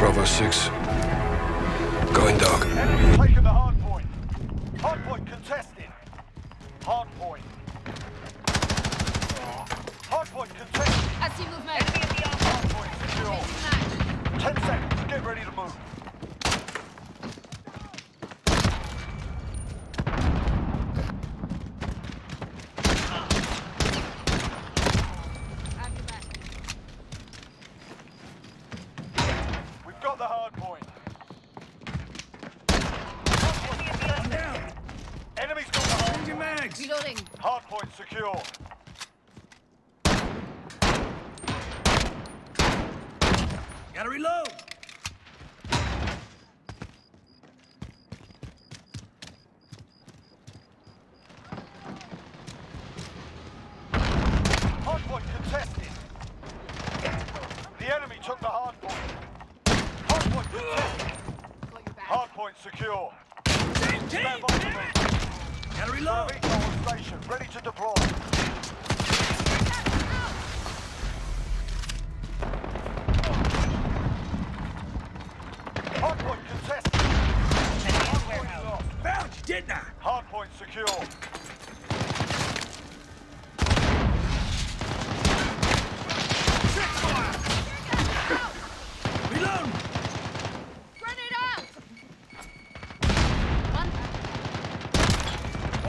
Bravo 6. Going dark. Enemy's taken the hard point. Hard point contested. Hard point. Hard point contested. I see movement. Hard point secure. Changing match. Ten seconds. Get ready to move. Have your back. We've got the hard point. I'm down. Enemy's got the hard Change your mags. Reloading. Hard point secure. Gotta reload. Hard point contested. The enemy took the hard point. Hard point contested. Got your back. Hard point secure. Stand by for me. Gotta reload. Eco station. Ready to deploy. Hardpoint contested. Hard point lost. Found you, didn't I? Hard point secure.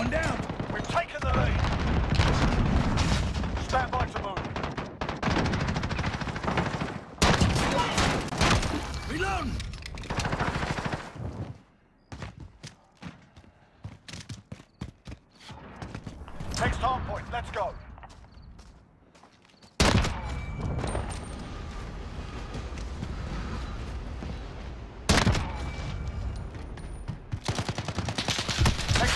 One down. We've taken the lead. Stand by to move. Reloading. Next hard point. Let's go.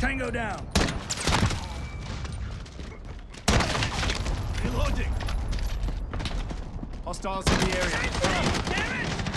Tango down. Reloading. Hostiles in the area. Damn it!